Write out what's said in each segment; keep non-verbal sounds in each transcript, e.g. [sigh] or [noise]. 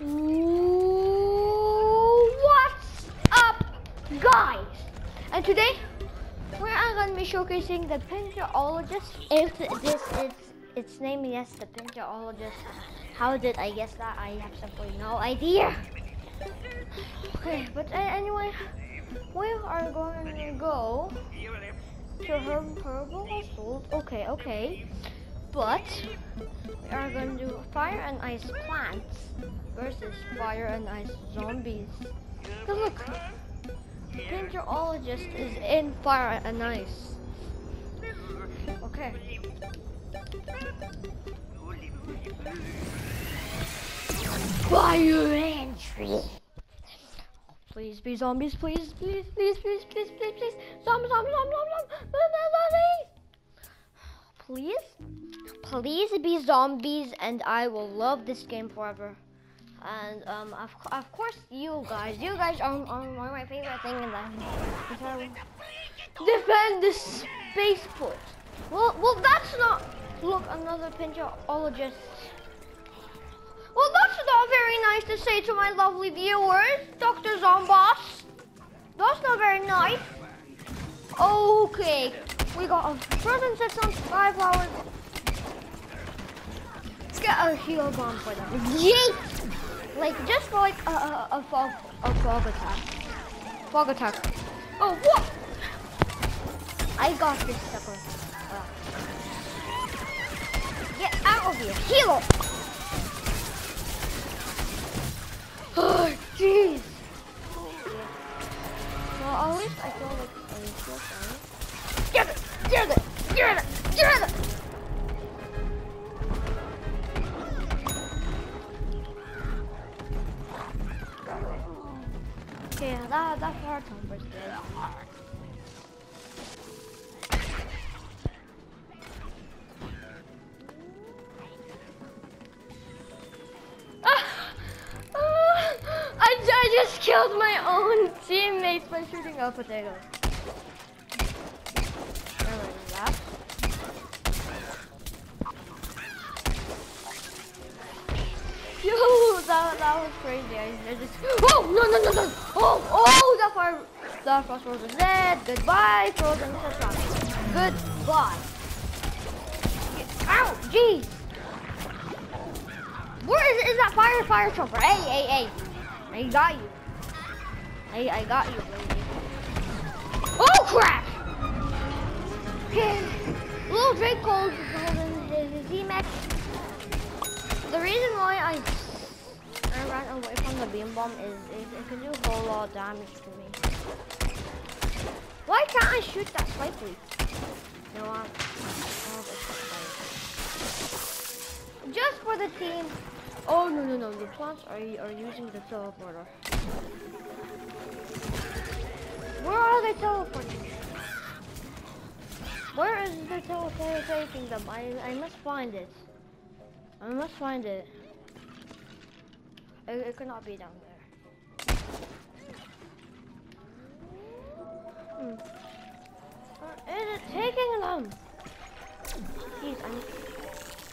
What's up, guys? And today we are going to be showcasing the Pinkerologist. If this is its name, yes, the Pinkerologist. How did I guess that? I have simply no idea. Okay, but anyway, we are going to go to her herbal household. Okay, okay. But we are going to do fire and ice plants versus fire and ice zombies. Cause look, Pinkerologist is in fire and ice. Okay. Fire entry. Please be zombies, please, please, please, please, please, please, please. Zombies, zombies, zombies, zombies, zombies. Please, please be zombies, and I will love this game forever. And um, of, of course, you guys, you guys are, are one of my favorite thing in the. Defend the spaceport. Well, well, that's not. Look, another Pinkerologist. Well, that's not very nice to say to my lovely viewers, Dr. Zomboss. That's not very nice. Okay, we got a frozen six on hours. Let's get a heal bomb for them. Yeet! Like, just for like a, a, a, fog, a fog attack. Fog attack. Oh, what? I got this sucker. Uh, get out of here. Heal! [sighs] Oh, jeez. Well, at least I feel like I feel sorry. Okay, that that part number's good. Ah, ah, I, I just killed my own teammates by shooting a potato. Where was that? Yo, that, that was crazy. I just oh no no no no oh oh that fire that frost frozen dead. Goodbye frozen restaurant. Goodbye. Ow, jeez. Where is, is that fire fire trooper? Hey hey hey, I got you. Hey I got you. Oh crap! Okay, little Drake calls his Z-Max. The reason why I, Away from the beam bomb is it, it can do a whole lot of damage to me. Why can't I shoot that slightly? You know what? Just for the team. Oh no no no! The plants are are using the teleporter. Where are they teleporting? Where is the teleporter taking them? I I must find it. I must find it. It, it cannot be down there. Hmm. Uh, is it taking them? Jeez, I need...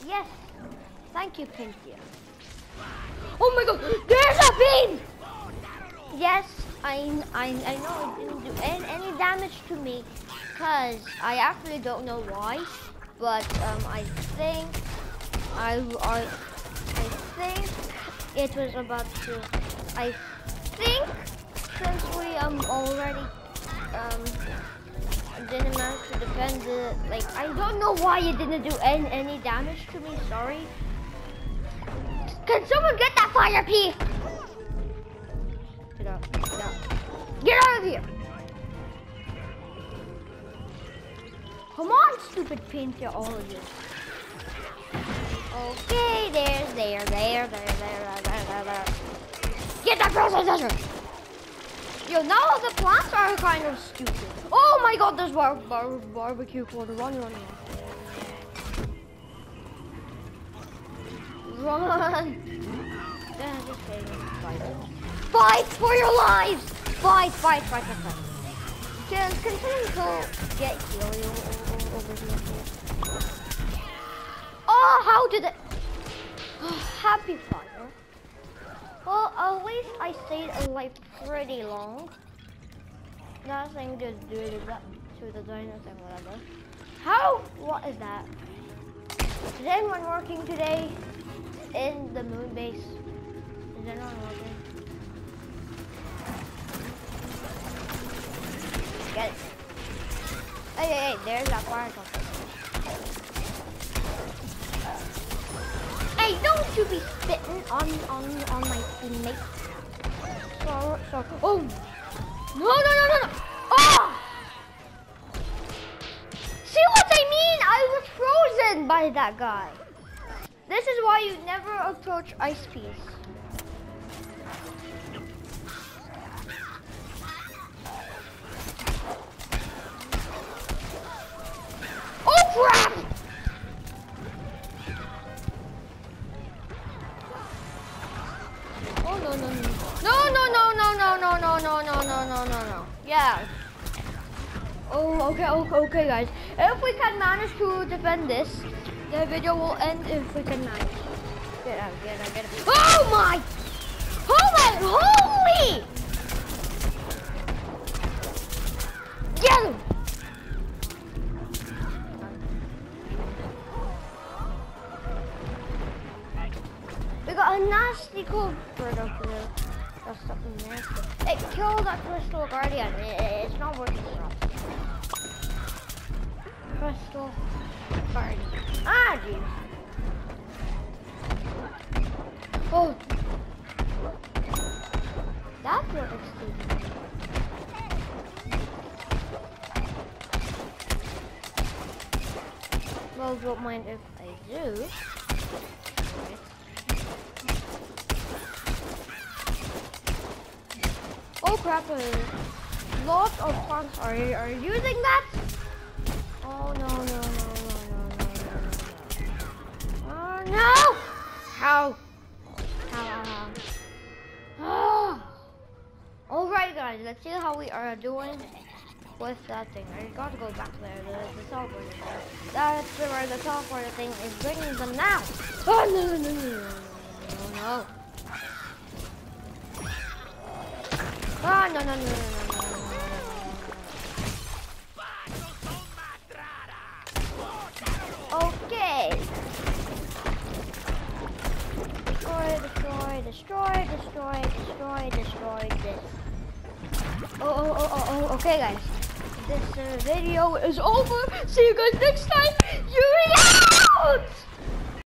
Yes! Thank you, Pinky. Oh my god! There's a beam! Yes, I, I, I know it didn't do any, any damage to me because I actually don't know why, but um, I think I, I, I think it was about to, I think since we um already um didn't manage to defend the, like, I don't know why it didn't do any, any damage to me, sorry. Can someone get that fire pea? Get out, get out. Get out of here! Come on, stupid painter, all of you. Okay, there, Yo, now the plants are kind of stupid. Oh my god, there's bar bar barbecue quarter. Run, run, run. Run! Just. Fight. Fight for your lives! Fight, fight, fight, fight, fight. Can someone go get Helio over here? Oh, how did it? [sighs] happy fire. I stayed alive pretty long. Nothing to do with that to the dinosaurs and whatever. How? What is that? Is anyone working today in the moon base? Is anyone working? Get it. Hey, hey, hey, there's that fire. Hey, don't you be spitting on on on my teammates. So, so, oh, no, no, no, no, no. Oh! See what I mean? I was frozen by that guy. This is why you never approach Ice Piece. Oh crap! No no no no no no no no no no no no no no yeah. Oh okay okay okay guys. If we can manage to defend this, the video will end if we can manage. Get out get out get out. Oh my! Oh my holy! Get him! Got a nasty cold bird up there. That's something nasty. It killed that crystal guardian. It- it's not working us. Crystal guardian. Ah, jeez. Oh. That's what it's doing. Well, don't mind if I do. Oh uh, lots of plants are, are using that? Oh no, no, no, no, no, no, no, no. Oh no! How? How, how? Alright guys, let's see how we are doing with that thing. I gotta go back there, the, the teleporter. That's where the teleporter thing is bringing them now. Oh no, no, no, no, no, no, no, Ah, no, no, no, no, no. Okay. Destroy, destroy, destroy, destroy, destroy, destroy this. Oh, oh, oh, oh, oh, okay, guys. This uh, video is over. See you guys next time. You're out!